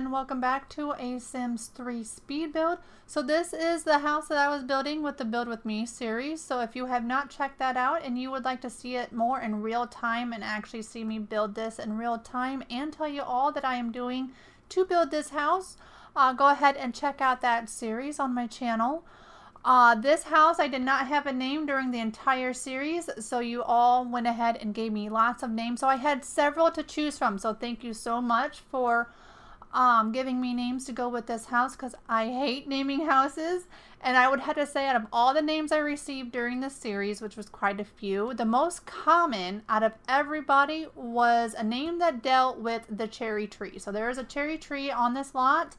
and welcome back to a Sims 3 speed build. So this is the house that I was building with the Build With Me series. So if you have not checked that out and you would like to see it more in real time and actually see me build this in real time and tell you all that I am doing to build this house, uh, go ahead and check out that series on my channel. Uh, this house, I did not have a name during the entire series, so you all went ahead and gave me lots of names. So I had several to choose from, so thank you so much for um, giving me names to go with this house because I hate naming houses. And I would have to say out of all the names I received during this series, which was quite a few, the most common out of everybody was a name that dealt with the cherry tree. So there is a cherry tree on this lot,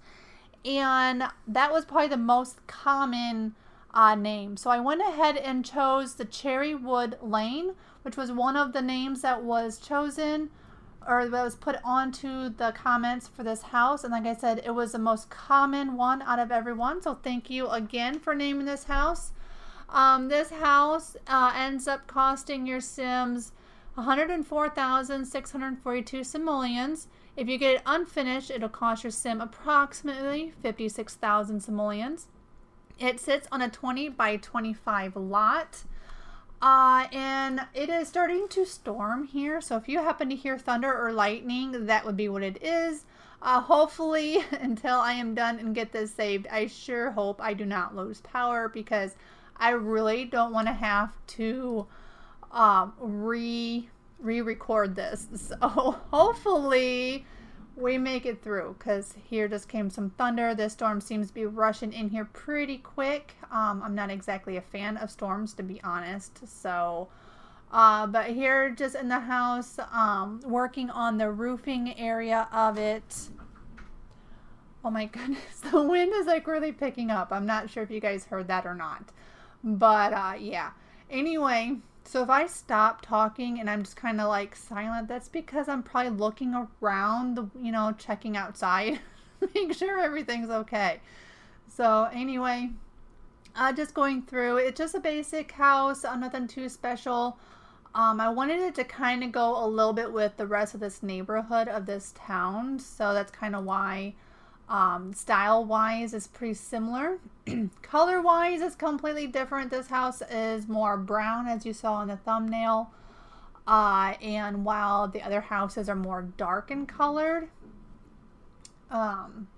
and that was probably the most common uh, name. So I went ahead and chose the Cherrywood Lane, which was one of the names that was chosen or that was put onto the comments for this house. And like I said, it was the most common one out of everyone. So thank you again for naming this house. Um, this house uh, ends up costing your Sims 104,642 simoleons. If you get it unfinished, it'll cost your Sim approximately 56,000 simoleons. It sits on a 20 by 25 lot. Uh, and it is starting to storm here. So if you happen to hear thunder or lightning, that would be what it is. Uh, hopefully, until I am done and get this saved, I sure hope I do not lose power because I really don't want to have to um, re re-record this. So hopefully we make it through because here just came some thunder. This storm seems to be rushing in here pretty quick. Um, I'm not exactly a fan of storms to be honest. So, uh, but here just in the house, um, working on the roofing area of it. Oh my goodness, the wind is like really picking up. I'm not sure if you guys heard that or not. But uh, yeah. Anyway, so if I stop talking and I'm just kind of like silent, that's because I'm probably looking around, the, you know, checking outside, make sure everything's okay. So anyway, uh, just going through, it's just a basic house, uh, nothing too special. Um, I wanted it to kind of go a little bit with the rest of this neighborhood of this town. So that's kind of why um, style wise is pretty similar. Color wise is completely different. This house is more brown as you saw in the thumbnail. Uh, and while the other houses are more dark in colored. Um,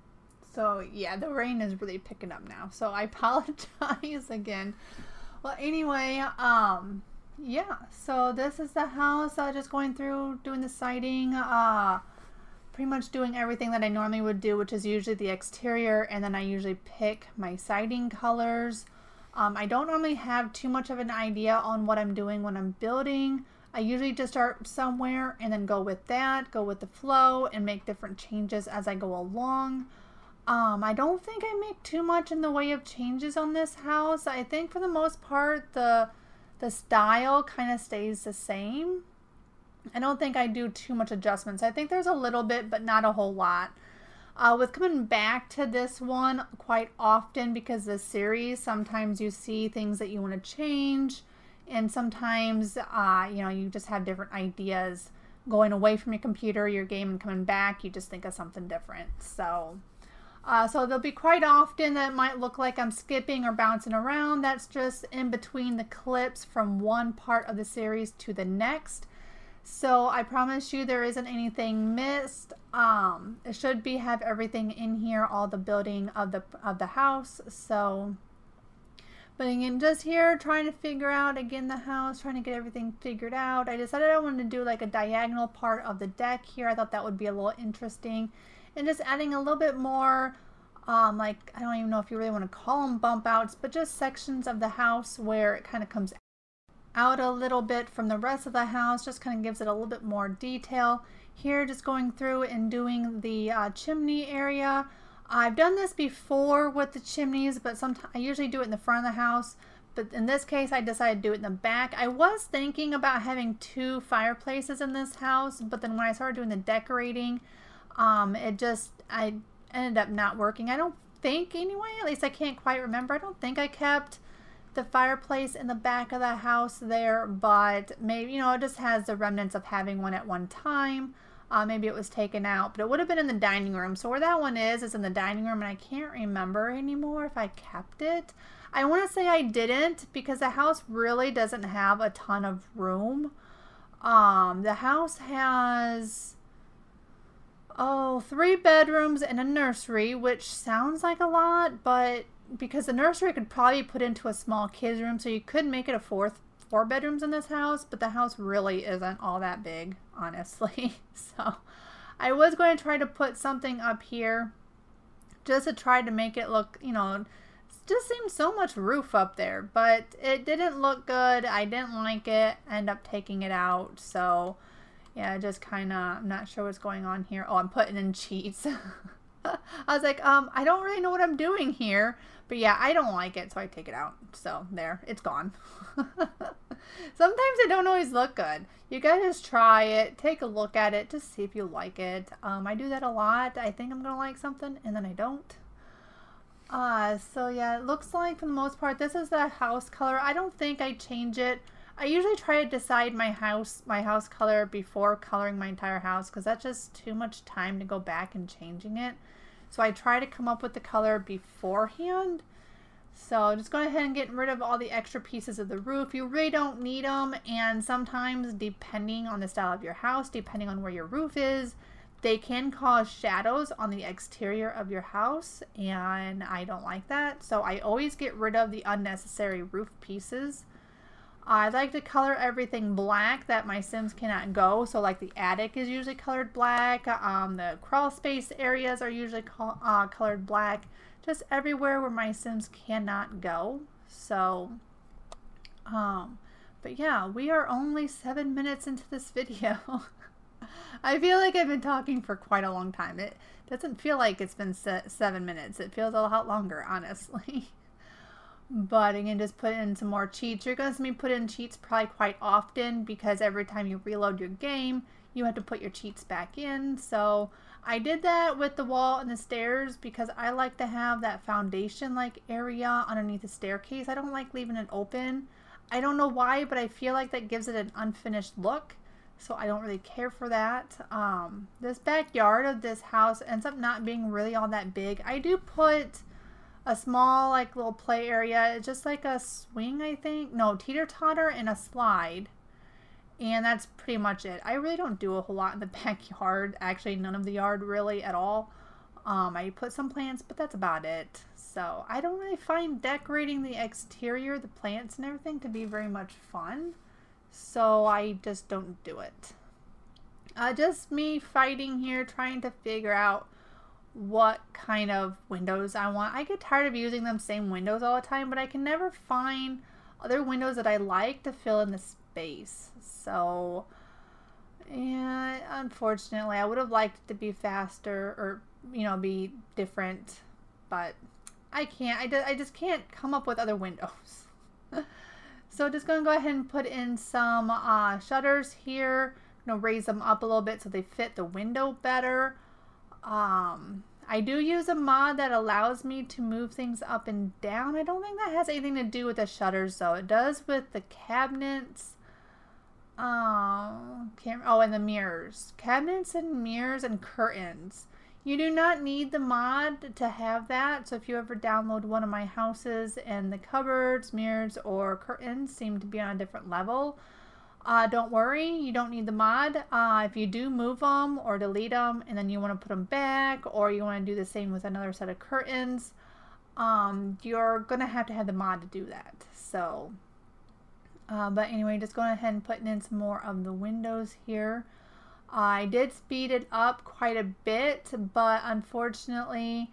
so yeah, the rain is really picking up now. So I apologize again. Well, anyway, um, yeah, so this is the house. Uh, just going through doing the siding. Uh, pretty much doing everything that I normally would do, which is usually the exterior, and then I usually pick my siding colors. Um, I don't normally have too much of an idea on what I'm doing when I'm building. I usually just start somewhere and then go with that, go with the flow, and make different changes as I go along. Um, I don't think I make too much in the way of changes on this house. I think for the most part, the the style kind of stays the same. I don't think I do too much adjustments. I think there's a little bit, but not a whole lot. Uh, with coming back to this one quite often because the series, sometimes you see things that you want to change, and sometimes uh, you know you just have different ideas going away from your computer, your game, and coming back. You just think of something different. So. Uh, so there'll be quite often that might look like I'm skipping or bouncing around. That's just in between the clips from one part of the series to the next. So I promise you there isn't anything missed. Um, it should be have everything in here, all the building of the of the house. So, but again, just here trying to figure out again the house, trying to get everything figured out. I decided I wanted to do like a diagonal part of the deck here. I thought that would be a little interesting, and just adding a little bit more. Um, like I don't even know if you really want to call them bump outs, but just sections of the house where it kind of comes out a little bit from the rest of the house, just kind of gives it a little bit more detail. Here, just going through and doing the uh, chimney area. I've done this before with the chimneys, but sometimes I usually do it in the front of the house. But in this case, I decided to do it in the back. I was thinking about having two fireplaces in this house, but then when I started doing the decorating, um, it just, I ended up not working. I don't think anyway, at least I can't quite remember. I don't think I kept the fireplace in the back of the house there, but maybe, you know, it just has the remnants of having one at one time. Uh, maybe it was taken out, but it would have been in the dining room. So where that one is, is in the dining room, and I can't remember anymore if I kept it. I want to say I didn't because the house really doesn't have a ton of room. Um, the house has, oh, three bedrooms and a nursery, which sounds like a lot, but because the nursery could probably put into a small kids room, so you could make it a fourth four bedrooms in this house, but the house really isn't all that big, honestly. so I was going to try to put something up here just to try to make it look, you know, just seems so much roof up there, but it didn't look good. I didn't like it. End up taking it out. So yeah, just kind of, I'm not sure what's going on here. Oh, I'm putting in cheats. I was like, um, I don't really know what I'm doing here. But yeah, I don't like it, so I take it out. So there, it's gone. Sometimes it don't always look good. You gotta just try it, take a look at it, just see if you like it. Um, I do that a lot. I think I'm gonna like something, and then I don't. Uh, so yeah, it looks like for the most part, this is the house color. I don't think I change it. I usually try to decide my house my house color before coloring my entire house because that's just too much time to go back and changing it. So I try to come up with the color beforehand. So just go ahead and get rid of all the extra pieces of the roof. You really don't need them. And sometimes depending on the style of your house, depending on where your roof is, they can cause shadows on the exterior of your house. And I don't like that. So I always get rid of the unnecessary roof pieces. I like to color everything black that my Sims cannot go. So like the attic is usually colored black. Um, the crawl space areas are usually uh, colored black. Just everywhere where my Sims cannot go. So, um, but yeah, we are only seven minutes into this video. I feel like I've been talking for quite a long time. It doesn't feel like it's been se seven minutes. It feels a lot longer, honestly. But again, just put in some more cheats. You're going to see me put in cheats probably quite often because every time you reload your game, you have to put your cheats back in. So I did that with the wall and the stairs because I like to have that foundation like area underneath the staircase. I don't like leaving it open. I don't know why, but I feel like that gives it an unfinished look. So I don't really care for that. Um, this backyard of this house ends up not being really all that big. I do put a small like little play area. Just like a swing i think. No teeter totter and a slide. And that's pretty much it. I really don't do a whole lot in the backyard. Actually none of the yard really at all. Um, i put some plants but that's about it. So i don't really find decorating the exterior the plants and everything to be very much fun. So i just don't do it. Uh, just me fighting here trying to figure out what kind of windows I want. I get tired of using them same windows all the time, but I can never find other windows that I like to fill in the space. So, yeah, unfortunately, I would have liked it to be faster or, you know, be different, but I can't. I, I just can't come up with other windows. so just going to go ahead and put in some uh, shutters here. I'm going to raise them up a little bit so they fit the window better. Um, I do use a mod that allows me to move things up and down. I don't think that has anything to do with the shutters though. It does with the cabinets. Um, oh, and the mirrors. Cabinets and mirrors and curtains. You do not need the mod to have that. So if you ever download one of my houses and the cupboards, mirrors, or curtains seem to be on a different level, uh, don't worry, you don't need the mod. Uh, if you do move them or delete them and then you want to put them back or you want to do the same with another set of curtains, um, you're going to have to have the mod to do that. So, uh, but anyway, just going ahead and putting in some more of the windows here. I did speed it up quite a bit, but unfortunately,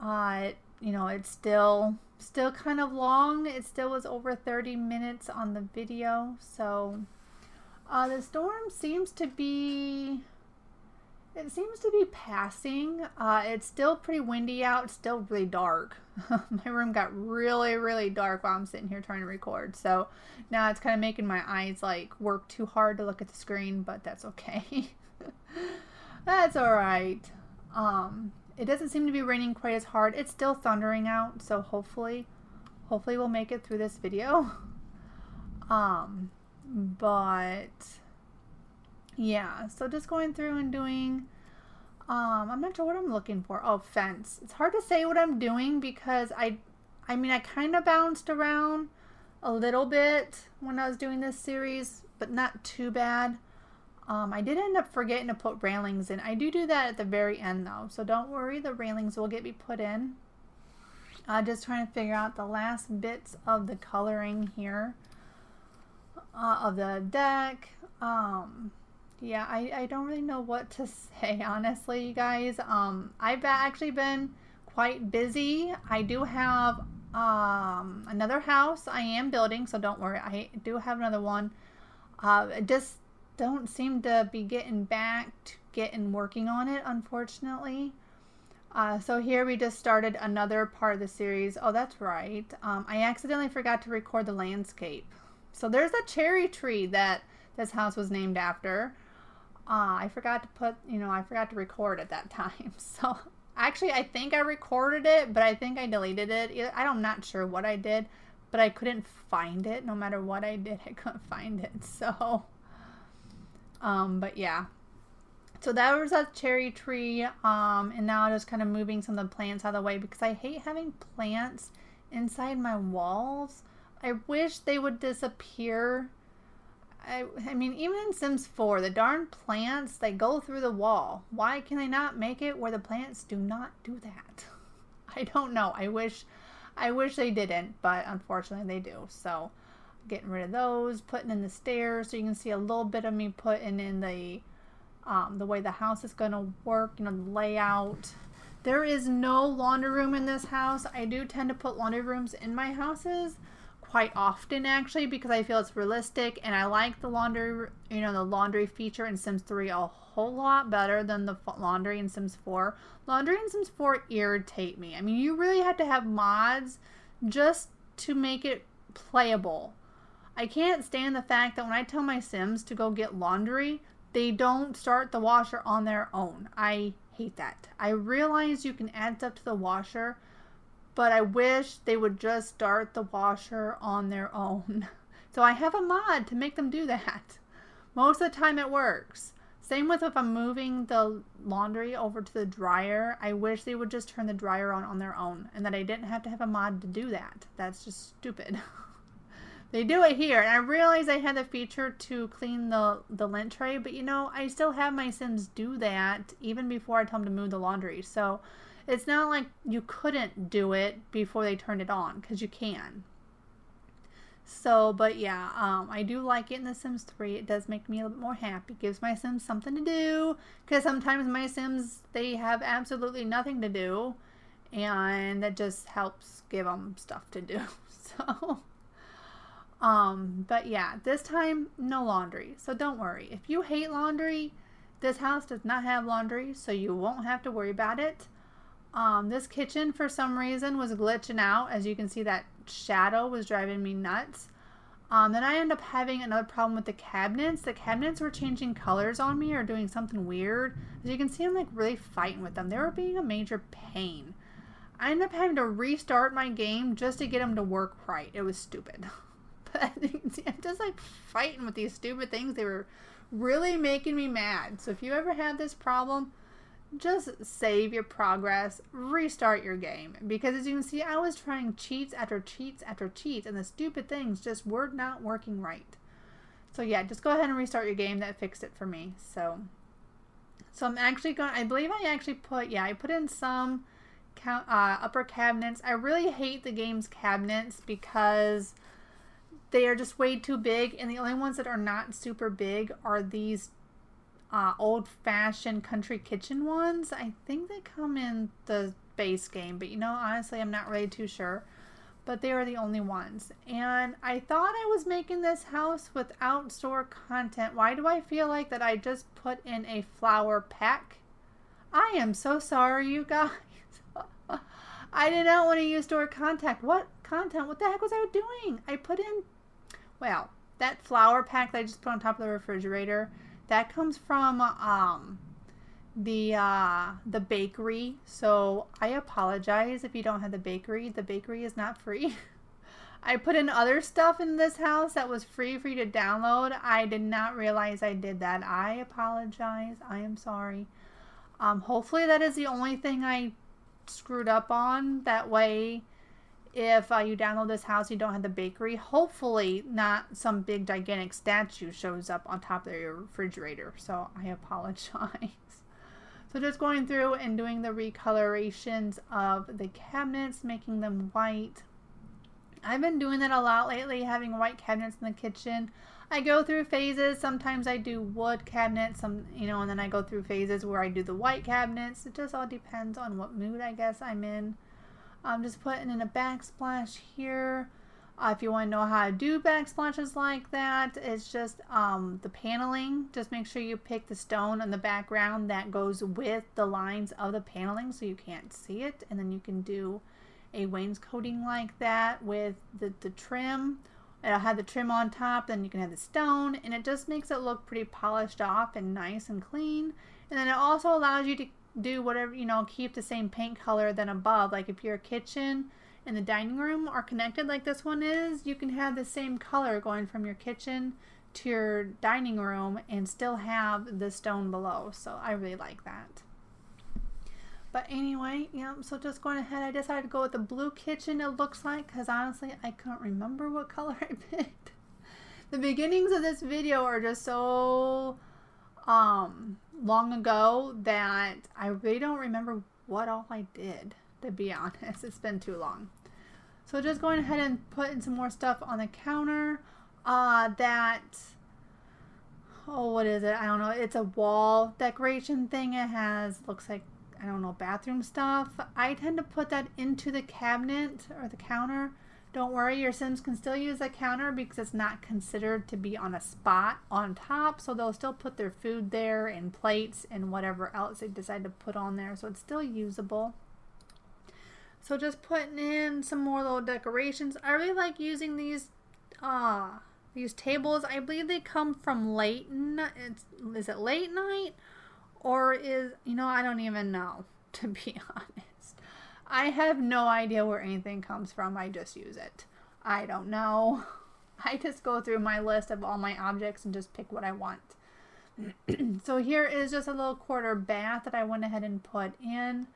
uh, you know, it's still still kind of long. It still was over 30 minutes on the video. So uh, the storm seems to be, it seems to be passing. Uh, it's still pretty windy out. It's still really dark. my room got really, really dark while I'm sitting here trying to record. So now it's kind of making my eyes like work too hard to look at the screen, but that's okay. that's all right. Um, it doesn't seem to be raining quite as hard. It's still thundering out, so hopefully, hopefully we'll make it through this video. Um, but yeah, so just going through and doing, um, I'm not sure what I'm looking for. Oh, fence. It's hard to say what I'm doing because I, I mean, I kind of bounced around a little bit when I was doing this series, but not too bad. Um, I did end up forgetting to put railings in. I do do that at the very end though, so don't worry, the railings will get me put in. Uh, just trying to figure out the last bits of the coloring here uh, of the deck. Um, yeah, I, I don't really know what to say, honestly, you guys. Um, I've actually been quite busy. I do have um, another house I am building, so don't worry. I do have another one. Uh, just don't seem to be getting back to getting working on it, unfortunately. Uh, so here we just started another part of the series. Oh, that's right. Um, I accidentally forgot to record the landscape. So there's a cherry tree that this house was named after. Uh, I forgot to put, you know, I forgot to record at that time. So actually, I think I recorded it, but I think I deleted it. I'm not sure what I did, but I couldn't find it. No matter what I did, I couldn't find it. So, um, but yeah. So that was a cherry tree. Um, and now I'm just kind of moving some of the plants out of the way because I hate having plants inside my walls. I wish they would disappear I, I mean, even in Sims 4, the darn plants, they go through the wall. Why can they not make it where the plants do not do that? I don't know. I wish, I wish they didn't, but unfortunately they do. So, getting rid of those, putting in the stairs, so you can see a little bit of me putting in the, um, the way the house is going to work, you know, the layout. There is no laundry room in this house. I do tend to put laundry rooms in my houses quite often actually because I feel it's realistic and I like the laundry, you know, the laundry feature in Sims 3 a whole lot better than the laundry in Sims 4. Laundry in Sims 4 irritate me. I mean, you really had to have mods just to make it playable. I can't stand the fact that when I tell my Sims to go get laundry, they don't start the washer on their own. I hate that. I realize you can add stuff to the washer, but I wish they would just start the washer on their own. So I have a mod to make them do that. Most of the time it works. Same with if I'm moving the laundry over to the dryer. I wish they would just turn the dryer on on their own and that I didn't have to have a mod to do that. That's just stupid. they do it here and I realize I had the feature to clean the, the lint tray, but you know, I still have my Sims do that even before I tell them to move the laundry. So it's not like you couldn't do it before they turned it on, because you can. So, but yeah, um, I do like it in The Sims 3. It does make me a little bit more happy. It gives my Sims something to do. Because sometimes my Sims, they have absolutely nothing to do. And that just helps give them stuff to do. So, um, but yeah, this time, no laundry. So don't worry. If you hate laundry, this house does not have laundry. So you won't have to worry about it. Um, this kitchen, for some reason, was glitching out. As you can see, that shadow was driving me nuts. Um, then I end up having another problem with the cabinets. The cabinets were changing colors on me or doing something weird. As you can see, I'm like really fighting with them. They were being a major pain. I ended up having to restart my game just to get them to work right. It was stupid. but I'm just like fighting with these stupid things. They were really making me mad. So if you ever had this problem, just save your progress, restart your game. Because as you can see, I was trying cheats after cheats after cheats, and the stupid things just were not working right. So yeah, just go ahead and restart your game. That fixed it for me. So, so I'm actually going. I believe I actually put yeah, I put in some uh, upper cabinets. I really hate the game's cabinets because they are just way too big, and the only ones that are not super big are these uh, old-fashioned country kitchen ones. I think they come in the base game, but you know, honestly, I'm not really too sure. But they are the only ones. And I thought I was making this house without store content. Why do I feel like that I just put in a flower pack? I am so sorry, you guys. I did not want to use store contact. What content? What the heck was I doing? I put in, well, that flower pack that I just put on top of the refrigerator that comes from um, the uh, the bakery. So I apologize if you don't have the bakery. The bakery is not free. I put in other stuff in this house that was free for you to download. I did not realize I did that. I apologize. I am sorry. Um, hopefully that is the only thing I screwed up on. That way, if uh, you download this house, you don't have the bakery. Hopefully, not some big gigantic statue shows up on top of your refrigerator. So I apologize. So just going through and doing the recolorations of the cabinets, making them white. I've been doing that a lot lately, having white cabinets in the kitchen. I go through phases. Sometimes I do wood cabinets, some you know, and then I go through phases where I do the white cabinets. It just all depends on what mood I guess I'm in. I'm just putting in a backsplash here. Uh, if you want to know how to do backsplashes like that, it's just um, the paneling. Just make sure you pick the stone in the background that goes with the lines of the paneling so you can't see it. And then you can do a wainscoting like that with the, the trim It'll have the trim on top, then you can have the stone, and it just makes it look pretty polished off and nice and clean. And then it also allows you to do whatever, you know, keep the same paint color than above. Like if your kitchen and the dining room are connected like this one is, you can have the same color going from your kitchen to your dining room and still have the stone below. So I really like that. But anyway, yeah, so just going ahead, I decided to go with the blue kitchen it looks like because honestly, I can't remember what color I picked. The beginnings of this video are just so um, long ago that I really don't remember what all I did, to be honest. It's been too long. So just going ahead and putting some more stuff on the counter. Uh, that, oh, what is it? I don't know. It's a wall decoration thing. It has, looks like I don't know, bathroom stuff, I tend to put that into the cabinet or the counter. Don't worry, your Sims can still use a counter because it's not considered to be on a spot on top. So they'll still put their food there and plates and whatever else they decide to put on there. So it's still usable. So just putting in some more little decorations. I really like using these uh, these tables. I believe they come from late, it's, is it late night? Or is, you know, I don't even know, to be honest. I have no idea where anything comes from. I just use it. I don't know. I just go through my list of all my objects and just pick what I want. so here is just a little quarter bath that I went ahead and put in.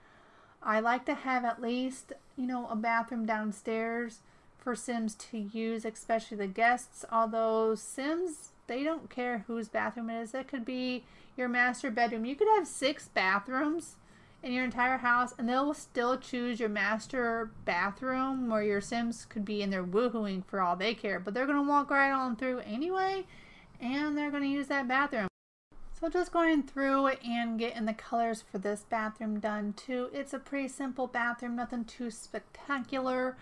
I like to have at least, you know, a bathroom downstairs for Sims to use, especially the guests. Although Sims, they don't care whose bathroom it is. It could be your master bedroom. You could have six bathrooms in your entire house and they'll still choose your master bathroom where your Sims could be in there woohooing for all they care. But they're going to walk right on through anyway and they're going to use that bathroom. So just going through and getting the colors for this bathroom done too. It's a pretty simple bathroom, nothing too spectacular.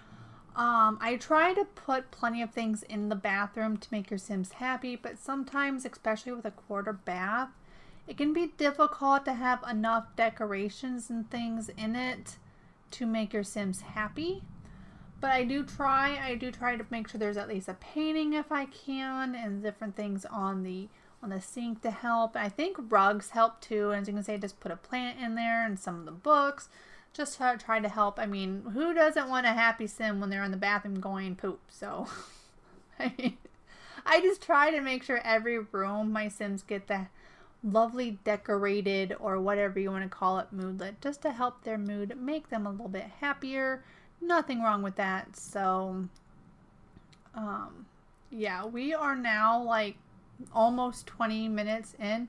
Um, I try to put plenty of things in the bathroom to make your Sims happy, but sometimes, especially with a quarter bath, it can be difficult to have enough decorations and things in it to make your Sims happy. But I do try, I do try to make sure there's at least a painting if I can and different things on the on the sink to help. I think rugs help too. And as you can see, just put a plant in there and some of the books. Just to try to help. I mean, who doesn't want a happy sim when they're in the bathroom going poop? So, I mean, I just try to make sure every room my sims get the lovely decorated or whatever you want to call it moodlet just to help their mood make them a little bit happier. Nothing wrong with that so um yeah we are now like almost 20 minutes in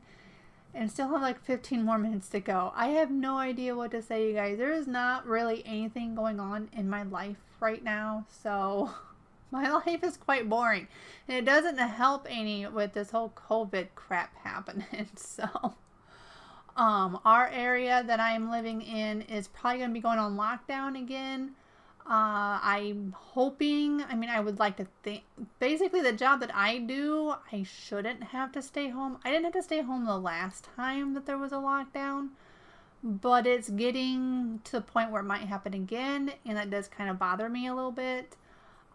and still have like 15 more minutes to go. I have no idea what to say you guys. There is not really anything going on in my life right now so my life is quite boring. And it doesn't help any with this whole COVID crap happening. So, um, our area that I am living in is probably going to be going on lockdown again. Uh, I'm hoping, I mean, I would like to think, basically, the job that I do, I shouldn't have to stay home. I didn't have to stay home the last time that there was a lockdown, but it's getting to the point where it might happen again, and that does kind of bother me a little bit.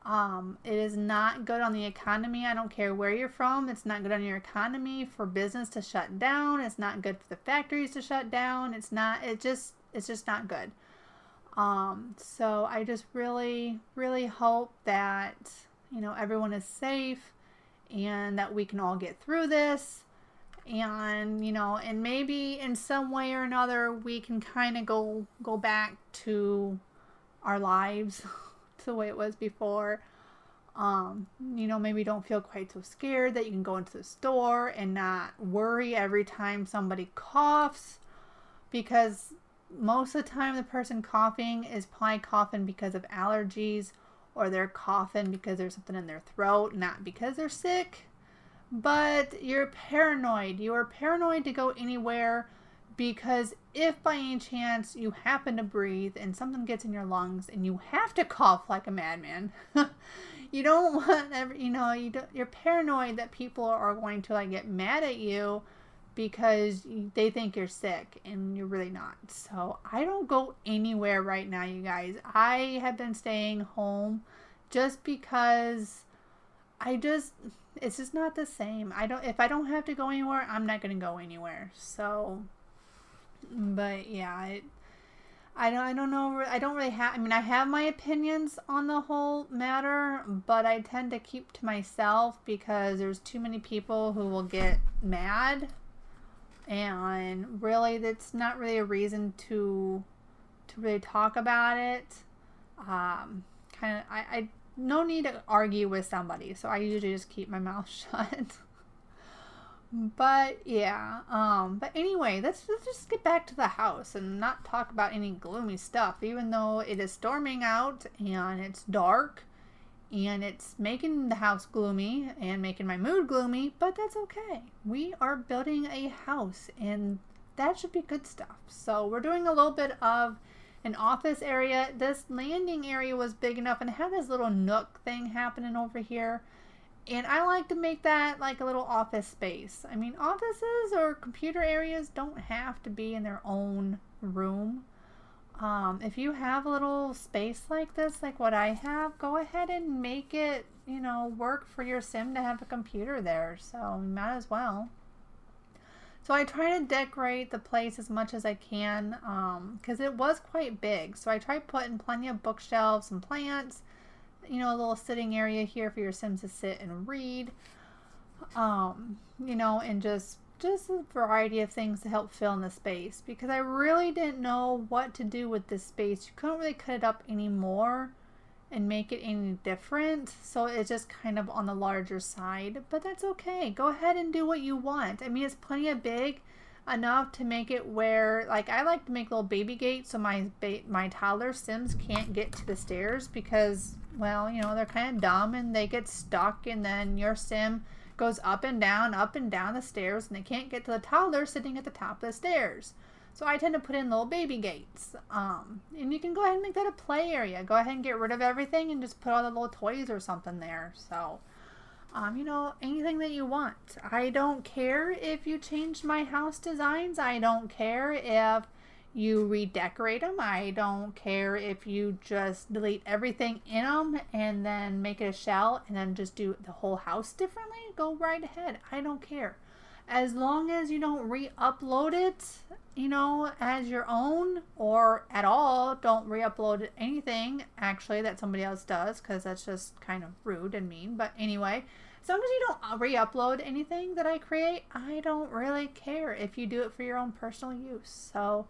Um, it is not good on the economy. I don't care where you're from. It's not good on your economy for business to shut down. It's not good for the factories to shut down. It's not. It just. It's just not good. Um, so I just really, really hope that, you know, everyone is safe and that we can all get through this. And, you know, and maybe in some way or another we can kind of go go back to our lives the way it was before. Um, you know, maybe don't feel quite so scared that you can go into the store and not worry every time somebody coughs because most of the time the person coughing is probably coughing because of allergies or they're coughing because there's something in their throat, not because they're sick. But you're paranoid. You are paranoid to go anywhere because if by any chance you happen to breathe and something gets in your lungs and you have to cough like a madman, you don't want every, you know you you're paranoid that people are going to like get mad at you because they think you're sick and you're really not. So I don't go anywhere right now, you guys. I have been staying home just because I just it's just not the same. I don't if I don't have to go anywhere, I'm not going to go anywhere. So but yeah, it I don't I don't know I don't really have I mean I have my opinions on the whole matter, but I tend to keep to myself because there's too many people who will get mad and really that's not really a reason to to really talk about it. Um kind of I, I no need to argue with somebody, so I usually just keep my mouth shut. But yeah, um, but anyway, let's, let's just get back to the house and not talk about any gloomy stuff, even though it is storming out and it's dark and it's making the house gloomy and making my mood gloomy, but that's okay. We are building a house and that should be good stuff. So we're doing a little bit of an office area. This landing area was big enough and had this little nook thing happening over here. And I like to make that like a little office space. I mean, offices or computer areas don't have to be in their own room. Um, if you have a little space like this, like what I have, go ahead and make it, you know, work for your sim to have a computer there. So might as well. So I try to decorate the place as much as I can because um, it was quite big. So I tried putting plenty of bookshelves and plants you know, a little sitting area here for your Sims to sit and read. Um, you know, and just just a variety of things to help fill in the space because I really didn't know what to do with this space. You couldn't really cut it up anymore and make it any different. So it's just kind of on the larger side, but that's okay. Go ahead and do what you want. I mean, it's plenty of big enough to make it where like I like to make little baby gates so my my toddler Sims can't get to the stairs because well, you know, they're kind of dumb and they get stuck, and then your sim goes up and down, up and down the stairs, and they can't get to the toddler sitting at the top of the stairs. So I tend to put in little baby gates. Um, and you can go ahead and make that a play area. Go ahead and get rid of everything and just put all the little toys or something there. So, um, you know, anything that you want. I don't care if you changed my house designs. I don't care if you redecorate them. I don't care if you just delete everything in them and then make it a shell and then just do the whole house differently. Go right ahead. I don't care. As long as you don't re-upload it, you know, as your own or at all, don't re-upload anything actually that somebody else does because that's just kind of rude and mean. But anyway, as long as you don't re-upload anything that I create, I don't really care if you do it for your own personal use. So,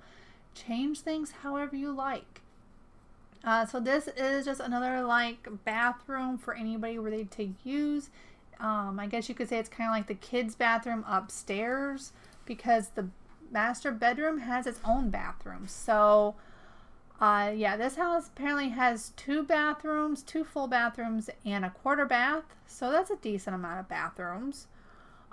change things however you like. Uh, so this is just another like bathroom for anybody ready to use. Um, I guess you could say it's kind of like the kids' bathroom upstairs because the master bedroom has its own bathroom. So, uh, yeah, this house apparently has two bathrooms, two full bathrooms, and a quarter bath. So that's a decent amount of bathrooms.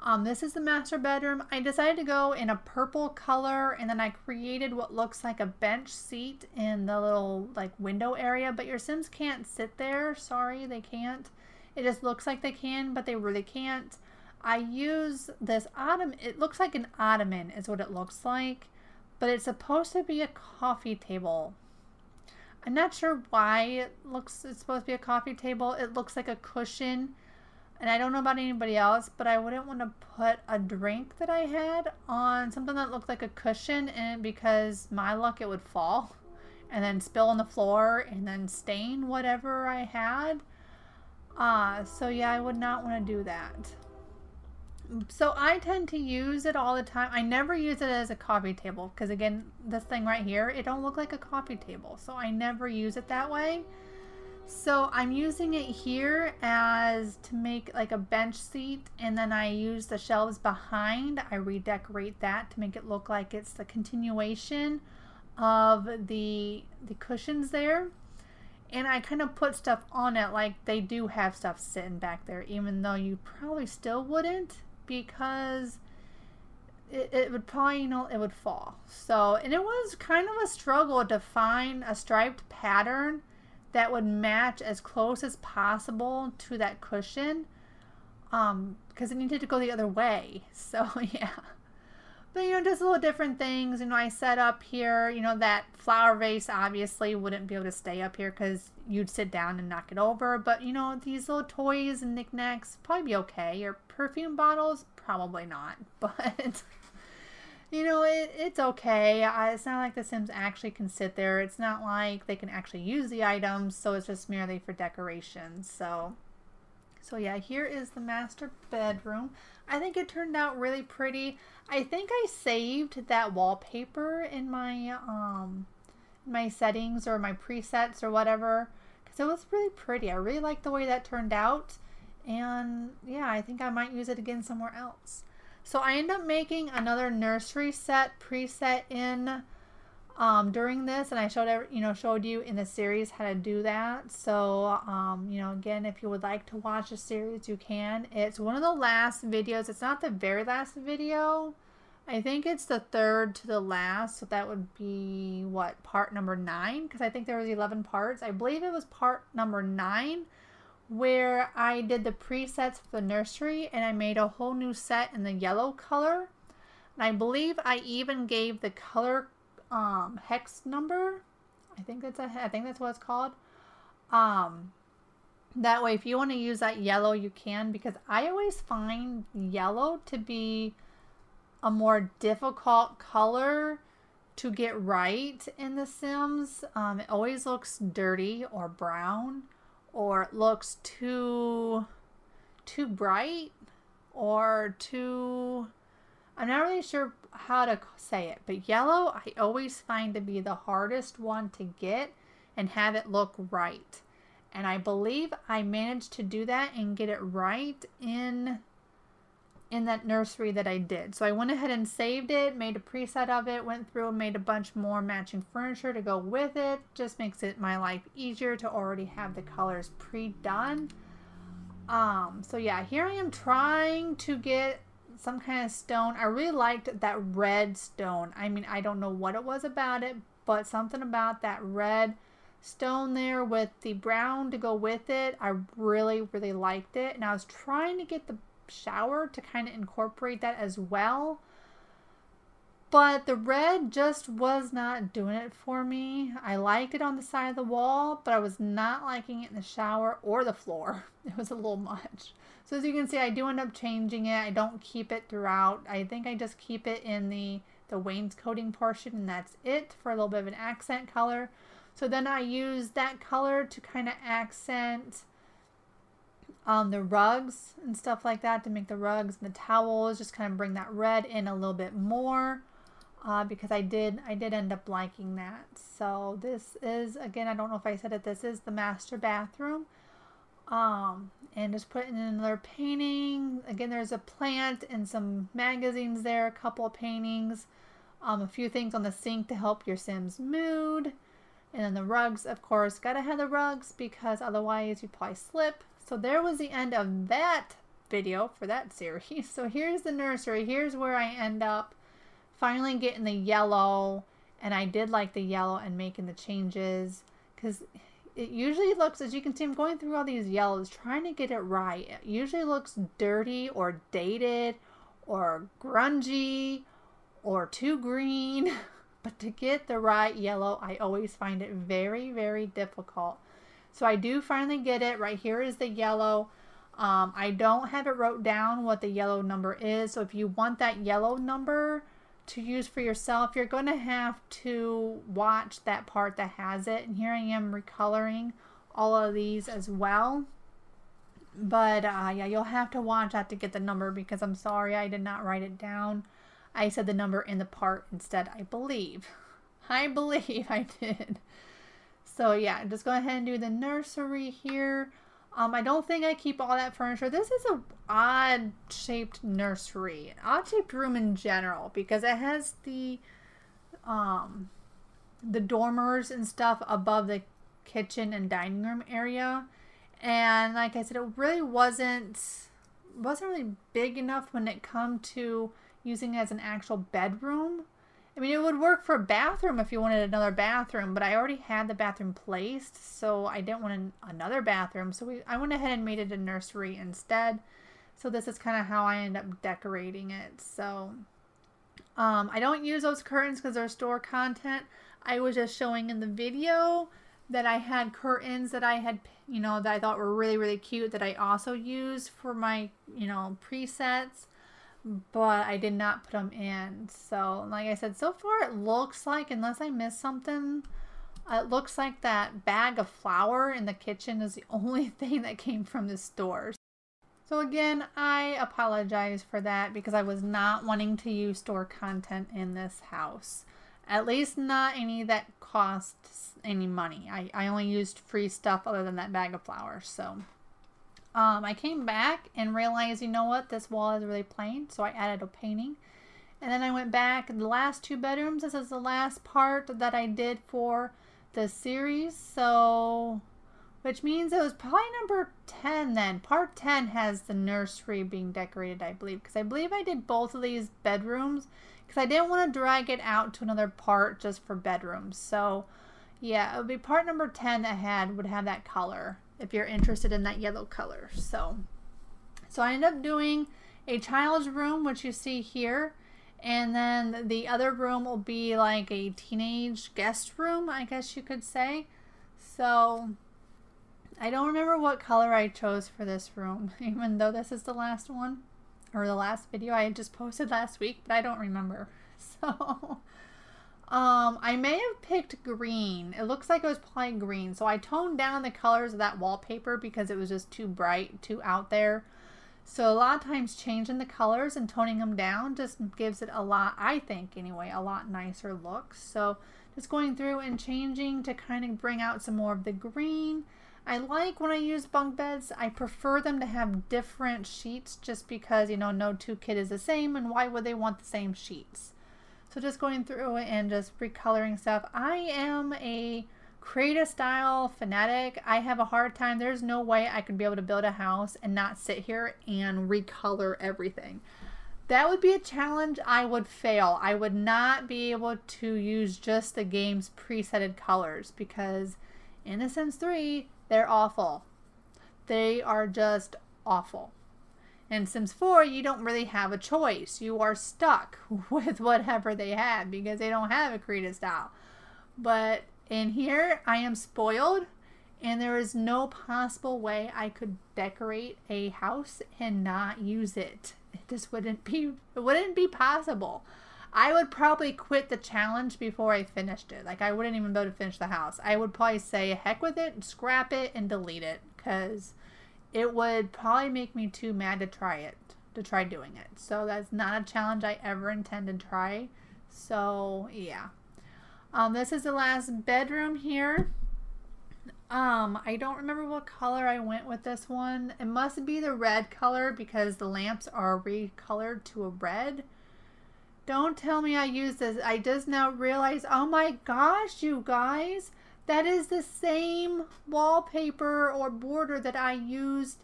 Um, this is the master bedroom. I decided to go in a purple color and then I created what looks like a bench seat in the little like window area, but your Sims can't sit there. Sorry, they can't. It just looks like they can, but they really can't. I use this ottoman. It looks like an ottoman is what it looks like, but it's supposed to be a coffee table. I'm not sure why it looks, it's supposed to be a coffee table. It looks like a cushion and I don't know about anybody else, but I wouldn't want to put a drink that I had on something that looked like a cushion and because my luck it would fall. and then spill on the floor and then stain whatever I had. Uh, so yeah, I would not want to do that. So I tend to use it all the time. I never use it as a coffee table because again, this thing right here, it don't look like a coffee table. So I never use it that way. So I'm using it here as to make like a bench seat and then I use the shelves behind. I redecorate that to make it look like it's the continuation of the the cushions there. And I kind of put stuff on it like they do have stuff sitting back there even though you probably still wouldn't because it, it would probably, you know, it would fall. So, and it was kind of a struggle to find a striped pattern that would match as close as possible to that cushion um, because it needed to go the other way. So, yeah. But, you know, just a little different things. You know, I set up here, you know, that flower vase obviously wouldn't be able to stay up here because you'd sit down and knock it over. But, you know, these little toys and knickknacks probably be okay. Your perfume bottles, probably not. But, you know, it, it's okay. I, it's not like the Sims actually can sit there. It's not like they can actually use the items. So it's just merely for decoration. So, so yeah, here is the master bedroom. I think it turned out really pretty. I think I saved that wallpaper in my um my settings or my presets or whatever because it was really pretty. I really like the way that turned out. And yeah, I think I might use it again somewhere else. So I end up making another nursery set preset in um, during this, and I showed you know showed you in the series how to do that. So um, you know again, if you would like to watch the series, you can. It's one of the last videos. It's not the very last video. I think it's the third to the last. So that would be what part number nine because I think there was eleven parts. I believe it was part number nine where I did the presets for the nursery and I made a whole new set in the yellow color. And I believe I even gave the color um, hex number. I think that's a, I think that's what it's called. Um, that way, if you want to use that yellow, you can because I always find yellow to be a more difficult color to get right in The Sims. Um, it always looks dirty or brown or it looks too too bright or too I'm not really sure how to say it, but yellow I always find to be the hardest one to get and have it look right. And I believe I managed to do that and get it right in in that nursery that I did. So I went ahead and saved it, made a preset of it, went through and made a bunch more matching furniture to go with it. Just makes it my life easier to already have the colors pre-done. Um, so yeah, here I am trying to get some kind of stone. I really liked that red stone. I mean, I don't know what it was about it, but something about that red stone there with the brown to go with it. I really, really liked it. And I was trying to get the shower to kind of incorporate that as well. But the red just was not doing it for me. I liked it on the side of the wall, but I was not liking it in the shower or the floor. It was a little much. So as you can see, I do end up changing it. I don't keep it throughout. I think I just keep it in the, the wainscoting portion and that's it for a little bit of an accent color. So then I use that color to kind of accent um, the rugs and stuff like that to make the rugs and the towels just kind of bring that red in a little bit more uh, because I did I did end up liking that. So this is again I don't know if I said it this is the master bathroom um, and just putting in another painting. Again there's a plant and some magazines there a couple of paintings um, a few things on the sink to help your Sims mood. And then the rugs of course gotta have the rugs because otherwise you'd probably slip so there was the end of that video for that series. So here's the nursery. Here's where I end up finally getting the yellow. And I did like the yellow and making the changes. Because it usually looks, as you can see, I'm going through all these yellows, trying to get it right. It usually looks dirty or dated or grungy or too green. But to get the right yellow, I always find it very, very difficult. So I do finally get it. Right here is the yellow. Um, I don't have it wrote down what the yellow number is. So if you want that yellow number to use for yourself, you're going to have to watch that part that has it. And here I am recoloring all of these as well. But uh, yeah, you'll have to watch that to get the number because I'm sorry I did not write it down. I said the number in the part instead, I believe. I believe I did. So yeah, just go ahead and do the nursery here. Um, I don't think I keep all that furniture. This is a odd shaped nursery, odd shaped room in general because it has the um the dormers and stuff above the kitchen and dining room area. And like I said, it really wasn't wasn't really big enough when it come to using it as an actual bedroom. I mean, it would work for a bathroom if you wanted another bathroom, but I already had the bathroom placed, so I didn't want an, another bathroom. So we, I went ahead and made it a nursery instead. So this is kind of how I end up decorating it. So um, I don't use those curtains because they're store content. I was just showing in the video that I had curtains that I had, you know, that I thought were really, really cute that I also use for my, you know, presets but I did not put them in. So, like I said, so far it looks like, unless I missed something, it looks like that bag of flour in the kitchen is the only thing that came from the stores. So again, I apologize for that because I was not wanting to use store content in this house. At least not any that costs any money. I, I only used free stuff other than that bag of flour. So um, I came back and realized, you know what, this wall is really plain, so I added a painting. And then I went back, the last two bedrooms, this is the last part that I did for the series, so, which means it was probably number 10 then. Part 10 has the nursery being decorated, I believe, because I believe I did both of these bedrooms, because I didn't want to drag it out to another part just for bedrooms, so, yeah, it would be part number 10 that had, would have that color if you're interested in that yellow color. So, so I ended up doing a child's room, which you see here. And then the other room will be like a teenage guest room, I guess you could say. So I don't remember what color I chose for this room, even though this is the last one or the last video I just posted last week, but I don't remember. So um, I may have picked green. It looks like it was probably green. So I toned down the colors of that wallpaper because it was just too bright, too out there. So a lot of times changing the colors and toning them down just gives it a lot, I think anyway, a lot nicer look. So just going through and changing to kind of bring out some more of the green. I like when I use bunk beds, I prefer them to have different sheets just because, you know, no two kid is the same and why would they want the same sheets? So just going through and just recoloring stuff. I am a Create a Style fanatic. I have a hard time. There's no way I could be able to build a house and not sit here and recolor everything. That would be a challenge I would fail. I would not be able to use just the game's presetted colors because in The Sims 3, they're awful. They are just awful. In Sims 4, you don't really have a choice. You are stuck with whatever they have because they don't have a Create a Style. But in here, I am spoiled and there is no possible way I could decorate a house and not use it. It just wouldn't be it wouldn't be possible. I would probably quit the challenge before I finished it. Like I wouldn't even be able to finish the house. I would probably say heck with it, scrap it, and delete it because it would probably make me too mad to try it, to try doing it. So that's not a challenge I ever intend to try. So yeah. Um, this is the last bedroom here. Um, I don't remember what color I went with this one. It must be the red color because the lamps are recolored to a red. Don't tell me I used this. I just now realize, oh my gosh, you guys. That is the same wallpaper or border that I used.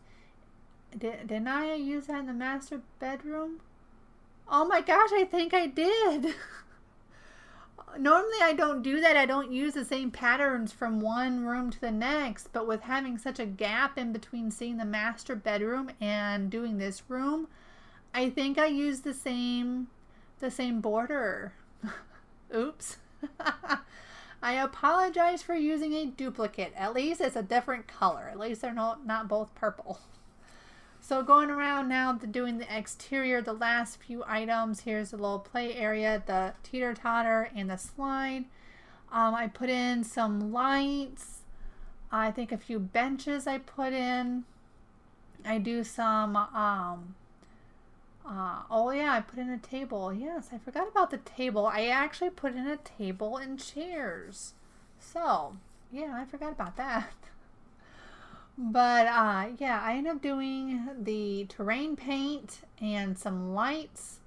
Did, didn't I use that in the master bedroom? Oh my gosh, I think I did. Normally I don't do that. I don't use the same patterns from one room to the next. But with having such a gap in between seeing the master bedroom and doing this room, I think I used the same, the same border. Oops. I apologize for using a duplicate. At least it's a different color. At least they're not, not both purple. so going around now to doing the exterior, the last few items. Here's the little play area, the teeter totter, and the slide. Um, I put in some lights. I think a few benches I put in. I do some, um, uh, oh yeah, I put in a table. Yes, I forgot about the table. I actually put in a table and chairs. So, yeah, I forgot about that. But uh, yeah, I ended up doing the terrain paint and some lights.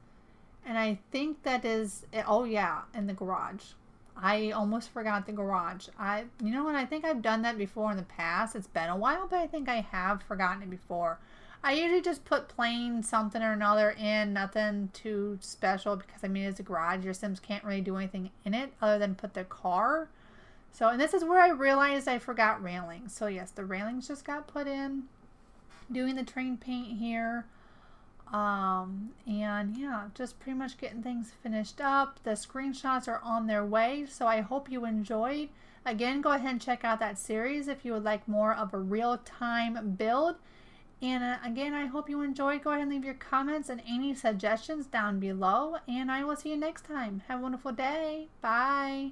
And I think that is, oh yeah, in the garage. I almost forgot the garage. I, you know what, I think I've done that before in the past. It's been a while, but I think I have forgotten it before. I usually just put plain something or another in, nothing too special because I mean it's a garage. Your Sims can't really do anything in it other than put their car. So, and this is where I realized I forgot railings. So yes, the railings just got put in. Doing the terrain paint here. Um, and yeah, just pretty much getting things finished up. The screenshots are on their way. So I hope you enjoyed. Again, go ahead and check out that series if you would like more of a real-time build. And uh, again, I hope you enjoyed. Go ahead and leave your comments and any suggestions down below. And I will see you next time. Have a wonderful day. Bye.